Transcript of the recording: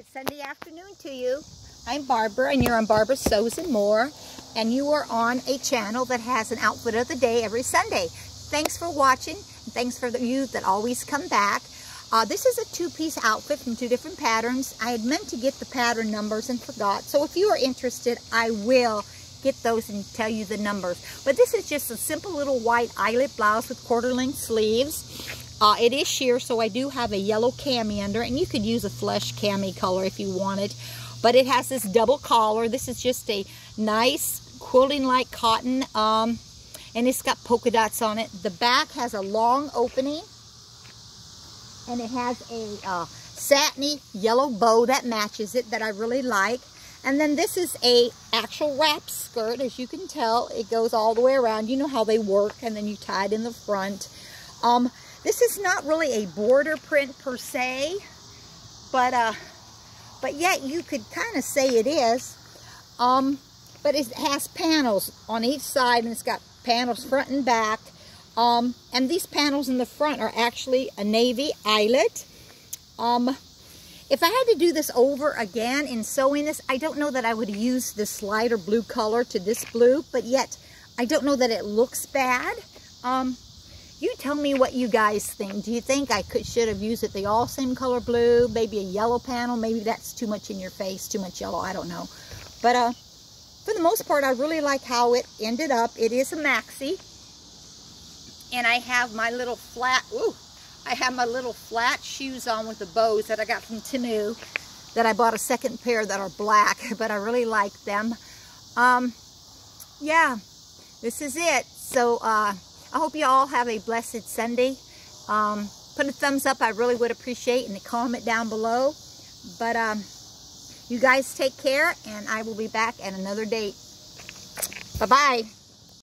Good Sunday afternoon to you. I'm Barbara and you're on Barbara Sews and More and you are on a channel that has an outfit of the day every Sunday. Thanks for watching. and Thanks for the you that always come back. Uh, this is a two-piece outfit from two different patterns. I had meant to get the pattern numbers and forgot. So if you are interested, I will get those and tell you the numbers. But this is just a simple little white eyelet blouse with quarter length sleeves. Uh, it is sheer, so I do have a yellow cami under, and you could use a flesh cami color if you wanted. But it has this double collar. This is just a nice quilting-like cotton, um, and it's got polka dots on it. The back has a long opening, and it has a uh, satiny yellow bow that matches it that I really like. And then this is a actual wrap skirt, as you can tell. It goes all the way around. You know how they work, and then you tie it in the front. Um, this is not really a border print per se, but uh, but yet you could kind of say it is. Um, but it has panels on each side, and it's got panels front and back. Um, and these panels in the front are actually a navy eyelet. Um, if I had to do this over again in sewing this, I don't know that I would use this lighter blue color to this blue, but yet I don't know that it looks bad. Um, you tell me what you guys think. Do you think I could should have used it the all same color blue? Maybe a yellow panel? Maybe that's too much in your face, too much yellow. I don't know. But uh, for the most part, I really like how it ended up. It is a maxi. And I have my little flat, ooh, I have my little flat shoes on with the bows that I got from Temu that I bought a second pair that are black, but I really like them. Um, yeah, this is it. So, uh, I hope you all have a blessed Sunday. Um, put a thumbs up. I really would appreciate and comment down below. But um, you guys take care and I will be back at another date. Bye-bye.